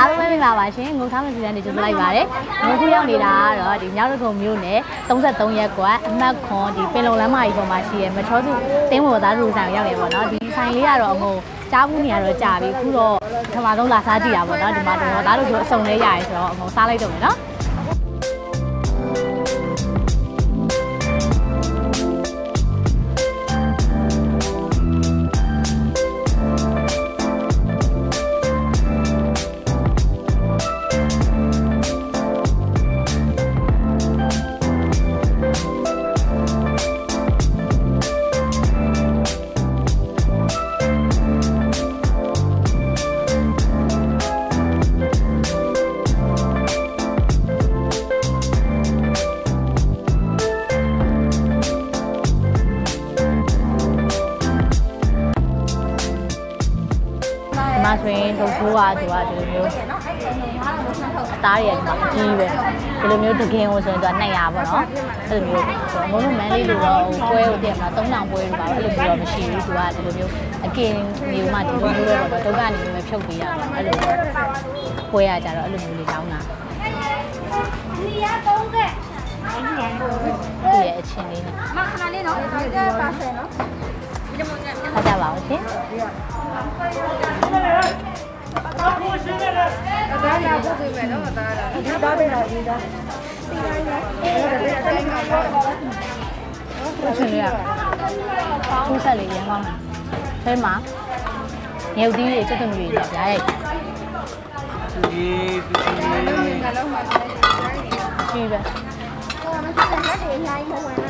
အားလုံးပဲမင်္ဂလာပါရှင်ငုံသားမစီတန်းနေကြိုဆိုလိုက်ပါတယ်ငုံခုရောက်နေတာကတော့ဒီမြောက်တကုံမြို့နယ်33ရက်ကွာအမှတ်ခွန်ဒီပင်လုံလမ်းမကြီးပေါ်မှာရှိရမချောစုတင်းဝသားလူဆိုင်ရောက်နေပါတော့ဒီဆိုင်လေးကတော့အငုံကြားဘူးနေရတော့ကြာပြီအခုတော့ပထမဆုံးလာစားကြည့်တာပေါ့နော်ဒီမှာတော့သားတို့ဆိုအစုံလေးရရဲဆိုတော့အငုံစားလိုက်တော့မယ်နော် ဆိုရင်ဒုတ်ဖိုးကသူကဒီလိုမျိုးအသားရည်ဒီမှာအကြီးပဲဒီလိုမျိုးတကင်ကိုဆိုရင်သူက200ပေါ့နော်အဲ့လိုမျိုးဆိုငုံလုံးမန်းလေးလိုတော့ဟိုပွဲကိုတည်မှာ3000ပွဲလို့ပါအဲ့လိုမျိုးတော့မရှိဘူးသူကဒီလိုမျိုးအကင်မျိုးမှဒီလိုမျိုးပဲပေါ့နော်ဒုက္ခနေမျိုးပဲဖြုတ်ပေးရတော့အဲ့လိုပွဲရကြတော့အဲ့လိုမျိုးလေးတောင်းတာဒီရဲ့အချင်းလေးနဲ့မခဏလေးနော်ဒီကပါဆယ်နော် ခါကြပါဦးရှင်ဒါလာပို့ပေးမယ်နော်ဒါလာဒီသားပေးတာဒီသားအချင်းလေးကထိုးဆက်လေးရမ်းကောင်းတယ်ထဲမှာငယ်ဦးသီးတွေစက်သွန်တွေရရရဲ့ဒီဒီငါလုံးမှာကြီးပဲဟိုမှာဆက်လက်တွေအများကြီးမဝင်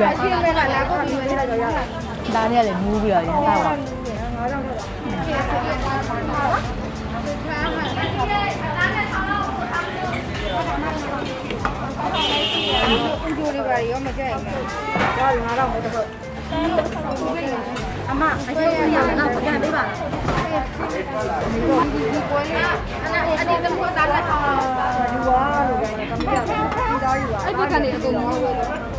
ကအကြီးပဲချင်းမဲ့ကလာဖို့ဒီမဲ့လာကြရတာဒါလေးကလည်းမူးပြီးတော့ရမ်းတော့ပါဦးကျိုးလေးပါရောမကြိုက်ဘူး။ဒါငါတော့မဟုတ်တော့အမအကျိုးရအောင်တော့ပြန်ပေးပါဒီပွဲလေးအဲ့အဲ့ဒီတော့တားလက်ဆောင်ဒီဝါလို့လည်းကမပြဘူးဒီသားယူပါအဲ့ဒီကနေအကုန်မောလို့ဟုတ်လားအမပတ်သ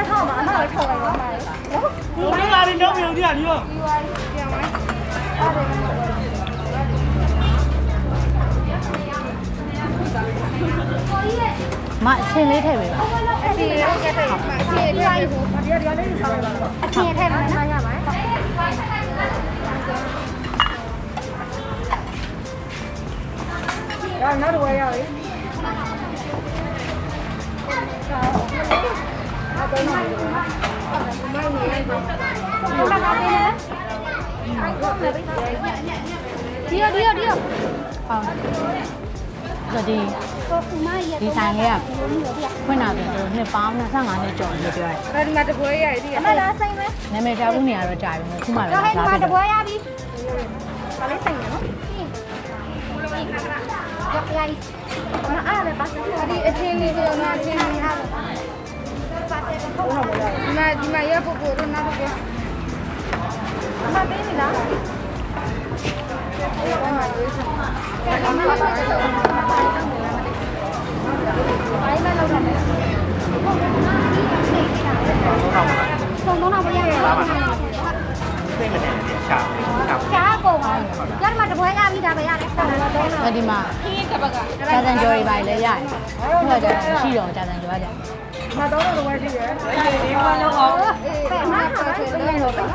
က်ထောက်ပါအမလည်းထောက်လိုက်ပါမယ်နော်ဒီလာပြီးတော့မြုံကြည့်ရဒီရောဒီဝါပြန်ဝိုင်းအဲ့ဒါမအချင်းလေးထည့်ပေးပါအစီလေးရက်တဲ့မှာအစီလေးရိုက်ဖို့ဒီဒီလေးဆောင်းလိုက်ပါအချင်းထဲမှာနော်ရပါ ဒါနောက်တော့ရရည်အဲ့တော့မိုင်းနေမိုင်းနေတော့ဘာမှမပေးနဲ့ဒီရဒီရဒီရဟုတ်ဆိုဒီဟိုအမကြီးဒီဆိုင်လေးကဖွင့်တာဆိုတော့နှစ်ပေါင်း25နှစ်ကျော်လို့ပြောတယ်အဲ့ဒီမှာတပွဲရည်ဒီအမလားဆိုင်မယ်နာမည်ပြဘူးနေရတော့ကြာပြီမို့ခုမှပဲတော့ဟဲ့ဒီလာမှာပြီတပွဲရပြီဘာလေးဆိုင်နော်တော့ရပြီအားလည်းပါစတယ်အဲ့ဒီအချင်းလေး ပြောနာချင်းလေးဟာဒီမှာဒီမှာရဖို့ကိုတော့နောက်တော့အမပေးပြီလားဘာမှမလုပ်တော့ဘူးဆုံးတော့ဘယ် ရလဲသိမနေတယ်ရှာရှာရှားကုန်ပါရမှာတပွဲရပြီဒါပဲရတယ်ဆက်လာတော့အဲ့ဒီမှာကြာစံကြော်တွေပါလေရတယ်ခုကကြာရှိတော့ကြာစံကြော်ရတယ်မတော်တော့ဝယ်ကြည့်ရဒီမှာတော့အောင်ပဲမှာဆက်တယ်တော့တော့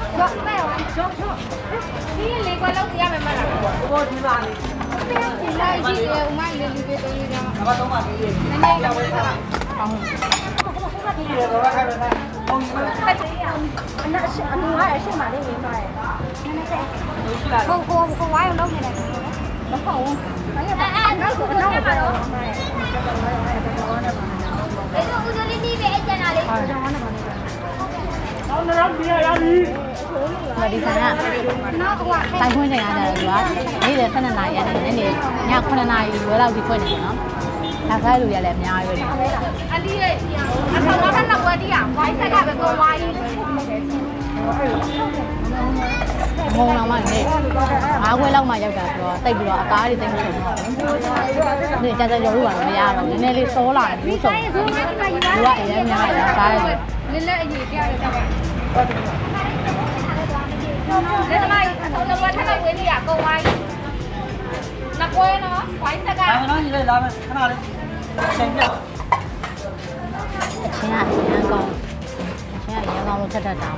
ပဲဝမ်းကျောင်းကျောင်းဒီလေးကွက်လောက်ရမယ်မလားဘောဒီမှာလေဒီလိုက်ကြည့်ရဦးမလေးလူတွေတုံးရအောင်ဘာတော့မှမပြီးဘူးနည်းနည်းတော့ဝယ်ထားအောင်းဒီရတော့ခိုင်းမယ်ဟုတ်ပြီဖတ်ကြည့်ရအောင်အနအရှိအနူရအရှိမှလေးဝင်သွားတယ်ဟိုဟိုဟိုဝိုင်းလုံးနေတယ် မဟုတ်ဘူးအဲ့ဒါအဲ့နောက်ဆိုနောက်ပါတော့အဲ့တော့ဦးဇလီတီးပဲအကျန်တာလေးဒီဆိုင်ကနောက်ဟိုကတိုင်ခွင့်ချိန်ရကြတယ်သူကနေ့လယ်12နာရီကနေညနေည9နာရီဝဲလောက်ဒီခွင့်နေတယ်နော်။ဒါကလူရလည်းအများကြီးပဲအလီရဲ့အဆောင်တော့နောက်ဝက်တီးอ่ะဝိုင်းဆက်ကပဲကိုဝိုင်း။ ငုံတော့မှနေ၅ခွဲလောက်မှရောက်တာဆိုတော့တိတ်ပြီးတော့အသားတွေတိတ်မဆုံးတော့ဘူး။ဒီကြာကြာရောလို့ပါတော့မရတော့ဘူး။နည်းနည်းလေးစောလာတယ်ဘူးဆုံးဇူးနဲ့ဒီမှာယူပါ။ဘူးကအရင်များတယ်စားရတယ်လင်းလက်အရေးပြရတယ်တော့လက်သမားအဆောင်တော့ဝက်ထက်ကဝေးတီးอ่ะကိုဝိုင်းနောက်ပွဲနော်ဝိုင်းဆက်ကလာမယ်နော်ညီလေးလာမယ်ခဏလေးချိန်ပြ။အချင်းကအရန်ကောင်း။အချင်းကအရန်ကောင်းလို့ချက်တတ်တာ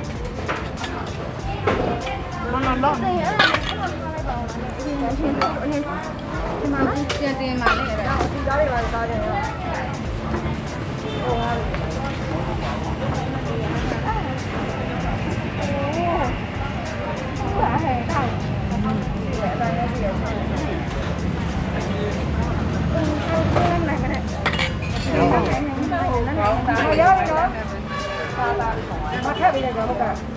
ဒီမှာပြန်တင်ပါလေအဲ့ဒါဟုတ်ကဲ့အဲ့ဒီကမကြီးဝေးဝိုင်းနော်ဒါဘာမှမဟုတ်ဘူးခိုင်းနေတယ်ကောင်အမနောက်ပြီးတော့အဲ့ဒါအဲ့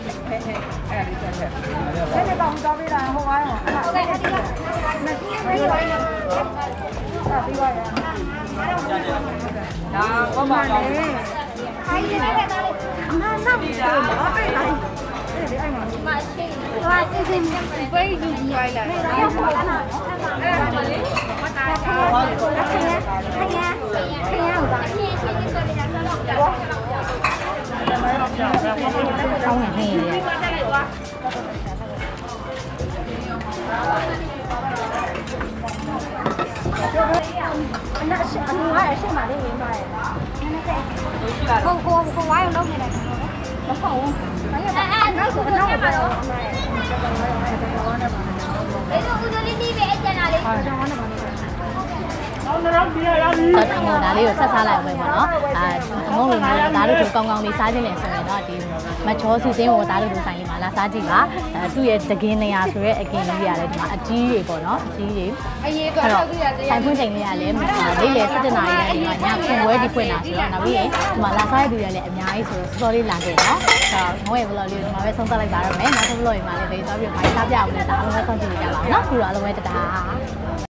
ဒီအဲ့မှာမရှိဘူးဟာစီစဉ်ဘယ်ယူယူလိုက်လားအဲ့ဒါအဲ့ဒါအဲ့ဒါမလေးမတားခရခရခ အနအအနူကအရှိမလေးဝင်သွားတယ်ကိုကိုကိုဝိုင်းလုံးနေတယ်မဟုတ်ဘူးအဲ့ဒါအဲ့နောက်ဆိုတော့နောက်ပါတော့အဲ့ဒါဦးဇလီနီးပဲအကျန်လာလေးဟုတ်တယ်ဟုတ်တယ်အောင် တော့ပြရရပြီ။တော့အငုံဒါလေးကိုဆက်စားလိုက်အောင်ပဲပေါ့နော်။အာအငုံလိုမျိုးဒါတို့ကိုကောင်းကောင်းလေးစားခြင်းလည်းဆိုရင်တော့ဒီမချောစီစင်းကိုဒါတို့ကိုဆိုင်လေးမှာလာစားကြည့်ပါ။အဲသူ့ရဲ့တကင်းနေရာဆိုရဲအကင်ကြီးတွေကလည်းဒီမှာအကြီးတွေပေါ့နော်။အကြီးတွေအရေးကအဲ့တော့တော့သူရတဲ့ဆိုင်ဖွင့်ချိန်လေးကလည်းနေ့လေ7နာရီနဲ့ညဖွင့်ပွဲဒီဖွင့်တာဆိုတော့နောက်ပြီးရင်ဒီမှာလာစားရတဲ့သူတွေလည်းအများကြီးဆိုတော့ story လာခဲ့နော်။ဆိုတော့ငွေ vlog လေးကိုဒီမှာပဲဆုံးသက်လိုက်ပါတော့မယ်။နောက်ဆုံး vlog မှာလည်းဒေသပြီးခိုင်းစားပြအောင်လည်းဒါအားလုံးပဲစောင့်ကြည့်ကြပါဦးနော်။ပြီးတော့အားလုံးပဲတတား